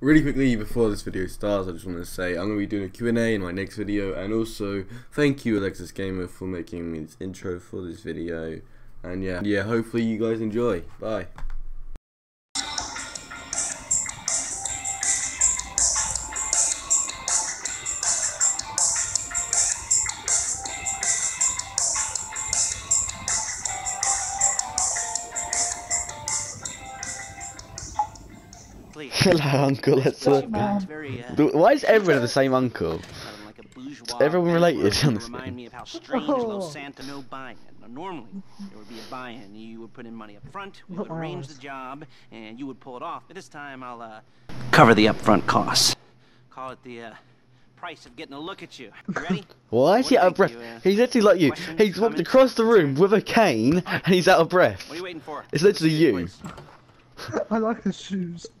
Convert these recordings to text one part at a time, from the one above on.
really quickly before this video starts, I just want to say I'm going to be doing a Q&A in my next video, and also thank you Alexis Gamer for making me this intro for this video, and yeah, yeah, hopefully you guys enjoy. Bye. Please. Hello, uncle. Let's look. It's very, uh, Why is everyone the same uncle? kind like everyone related on this remind thing? me of how strange Los Santa no buy-in. Normally, there would be a buy-in. You would put in money up front, we would arrange the job, and you would pull it off. But this time, I'll uh, cover the upfront costs. Call it the uh, price of getting a look at you. You ready? Why is he What do out of breath? You, uh, He's literally like you. He's walked across the room with a cane and he's out of breath. What are you waiting for? It's literally you. I like his shoes.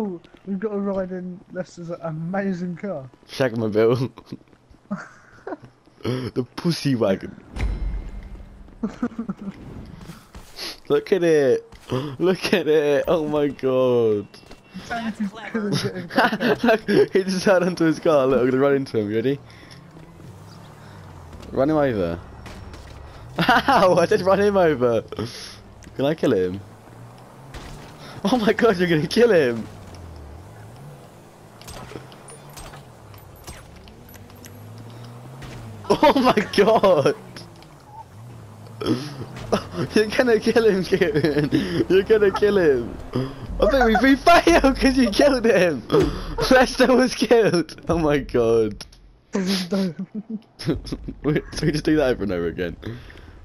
Oh, we've got a ride in Lester's amazing car. Shagmobile. the pussy wagon. Look at it. Look at it. Oh my god. Look, he just held onto his car. Look, I'm gonna run into him. You ready? Run him over. Ow! I did run him over. Can I kill him? Oh my god, you're gonna kill him! Oh my god! You're gonna kill him, Kieran! You're gonna kill him! I think we, we failed because you killed him! Lester was killed! Oh my god. we just do that over and over again.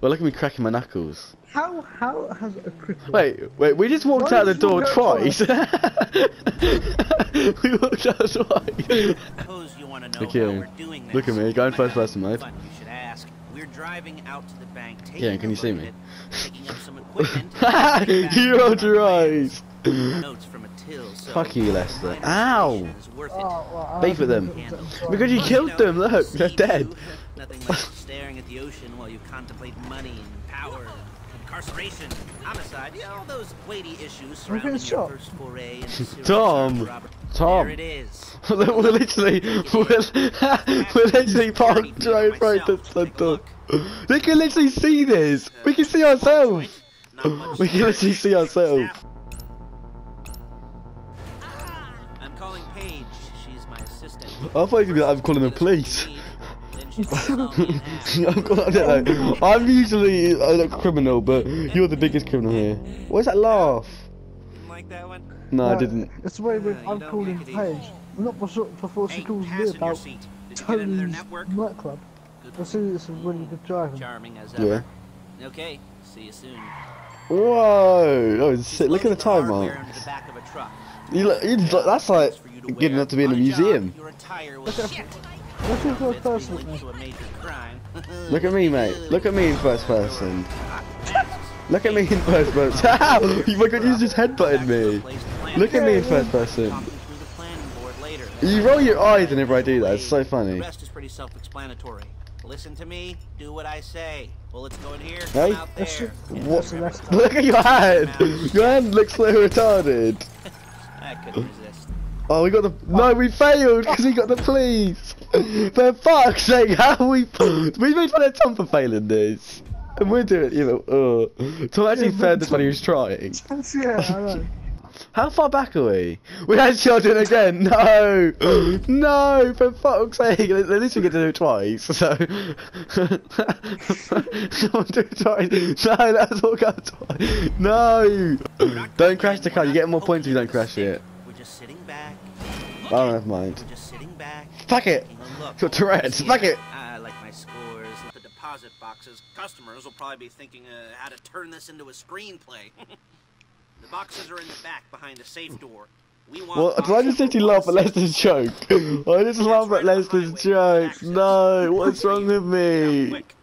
Well, look at me cracking my knuckles. how how has a cripple? Wait, wait, we just walked Why out the door walk out twice. we walked out twice. Suppose you want to know Look how here. we're doing this. Look at me, going first Find out. person mode. You should ask. We're driving out to the bank, taking Yeah, can you see me? at it, picking up some equipment. and bringing back you rolled your our eyes. Notes from a till, so Fuck you, Lester. Ow! investigation is. Oh, well, uh, Beef with them. Because you killed them, look, they're dead. Nothing like staring at the ocean while you contemplate money and power, incarceration, homicide, yeah, all those weighty issues We're surrounding getting your shot. first foray into Tom. Tom. There it is. we're literally, we're, we're literally parked right right at the door. They can literally see this. We can see ourselves. We can literally see ourselves. Calling Paige. She's my assistant. I thought you were I'm calling the police. Then she's gonna call me and ask I'm, call- I don't know. I'm usually a criminal, but you're the biggest criminal here. What's that laugh? like that one. No, I didn't. It's the way with uh, Yeah, you I'm calling make it Paige. easy. Not before, before she calls me about seat. Did you get into their Tony's nightclub. Good I see it's a really good driving. Charming as Yeah. Okay, see you soon. Whoa! Oh, She's sick. Look at the time hardware mark. Into the back of a truck. You look, you look, that's like For you to good enough to be in a museum. Your attire will Look at- Look at the person me. linked to a major crime. Look at me, mate. Look at me in first person. Look at me in first person. Ow! My god, you just headbutted me. Look at me in first person. You through the planning board later. You roll your eyes whenever I do that. It's so funny. The rest is pretty self-explanatory. Listen to me, do what I say. Bullets go in here, Hey. come out there. it. What? The rest. Look at your hand. Your hand looks so retarded. I couldn't resist. Oh, we got the. No, we failed because we got the police. For fuck's sake, how we. We made fun of Tom for failing this. And we're doing, you know, uh. Tom actually Yeah, failed this when he was trying. yeah, I know. How far back are we? We actually are doing it again. No, no, for fuck's sake. At least we get to do it twice. So, come on, do it twice. No, let's walk out twice. No, don't crash the car. You get more points if you don't crash it. We're just sitting back. Oh, never mind. We're just sitting back. Fuck it. taking a look. Got Tourette's. Fuck it. I like my scores deposit boxes. Customers will probably be thinking uh, how to turn this into a screenplay. The boxes are in the back behind the safe door. We want Well, did I just literally laugh at Lester's joke? I just laugh at Lester's joke. No, what's wrong with me?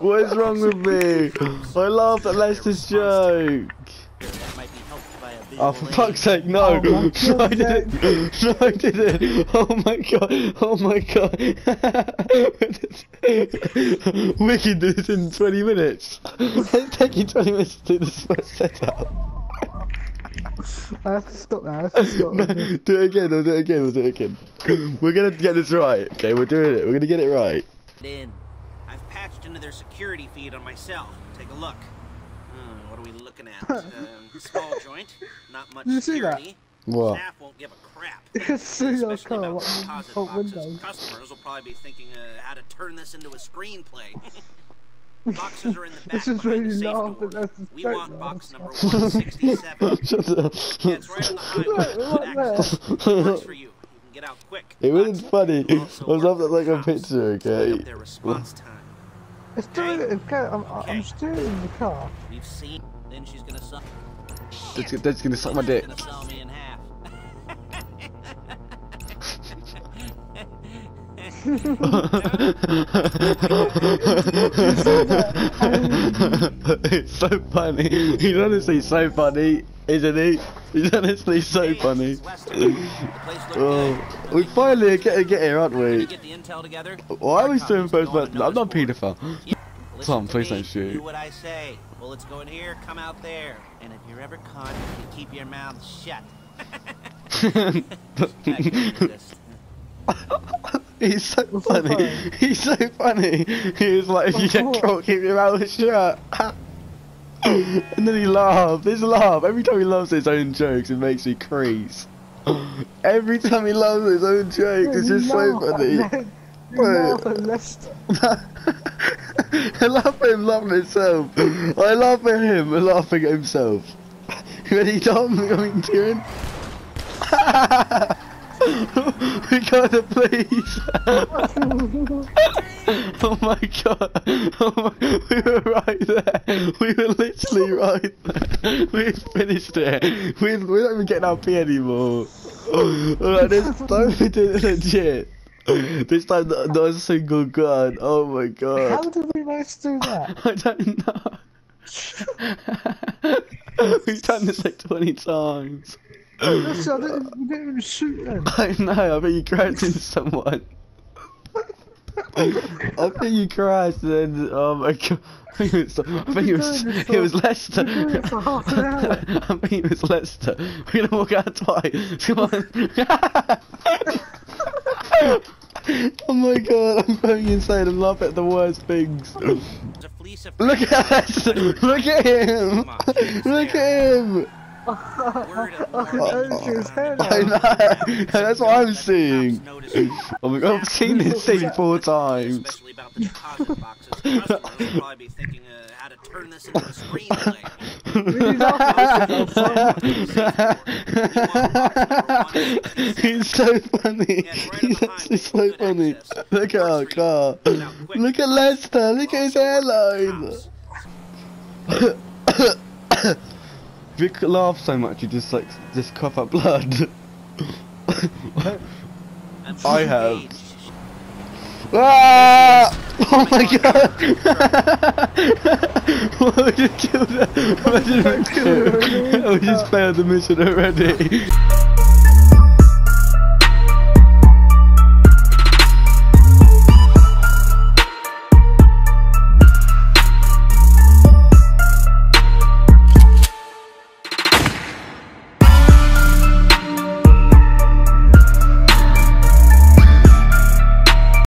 What is wrong with me? I laughed at Lester's joke. that might be helped by a Oh, for fuck's sake, no! Oh my no, I God, didn't! No, I didn't! Oh my god! Oh my god! we can do this in 20 minutes! It's taking 20 minutes to do this first setup. I have to stop now. I have to stop. No, do it again, we'll do it again, we'll do it again. We're gonna get this right, okay? We're doing it, we're gonna get it right. in. I've patched into their security feed on my cell. Take a look. Hmm, what are we looking at? um, small joint, not much Did you see that? security. What? Staff won't give a crap. You can see your Especially car about what, deposit front boxes. window. Customers will probably be thinking uh, how to turn this into a screenplay. Boxes are in the back This is really the safe loud, door. but that's the We joke, want man. box number 167. Shut up. Yeah, it's right on the highway. Look, Good look access. Works for you. You can get out quick. It wasn't But funny. it'll I was work up for like a picture, okay? up their response time. It's doing it. Okay, I'm, Okay. I'm still in the car. We've seen. Then she's gonna suck. That's, that's gonna suck my dick. It's so funny. He's honestly so funny, isn't he? He's honestly so funny. it's Lester. The place looked Oh, we finally get get here, aren't we? get the intel together. Why are we hard still in copies first go? I'm not paedophile. Tom, please don't shoot. Do what I say. Bullets go in here, come out there. And if you're ever caught, you keep your mouth shut. I can't resist. He's so funny. He's so funny. He was like, if you get caught, keep your mouth shut. and then he laughed. This laugh. Every time he loves his own jokes, it makes me crease. Every time he loves his own jokes, it's just so funny. You laugh at. I laugh at him laughing at himself. I laugh at him laughing at himself. Ready, Tom? I mean, Kieran? we got the police. oh my god. Oh my, we were right there. We were literally right there. We finished it. We, we're not even getting our pee anymore. Alright, this time we did it legit. This time not, not a single gun. Oh my god. How did we manage to do that? I don't know. We've done this like 20 times. Listen, I didn't, we didn't even shoot them. I know, I bet you crashed into someone. I think you crashed and then, oh my god. I think it was, I think it was, doing it was Lester. we've been doing it for half an hour. I think it was Lester. We're gonna walk out twice. Come on. oh my god, I'm going insane. I'm laughing at the worst things. There's a fleece of Look at Lester. Look at him. Look at him. Word of I can warning. only see his head I now. know. That's what I'm seeing. Cops notice Oh my god, I've seen this scene four times. Especially about the deposit boxes. Customers will probably be thinking uh, how to turn this into a screenplay. He's so funny. He's actually so funny. Look at our car. Look at Lester. Look at his hairline. If you laugh so much, you just like just cough up blood. I have. Ah! Oh my god! What we just killed her? Imagine we killed her. We just failed the mission already.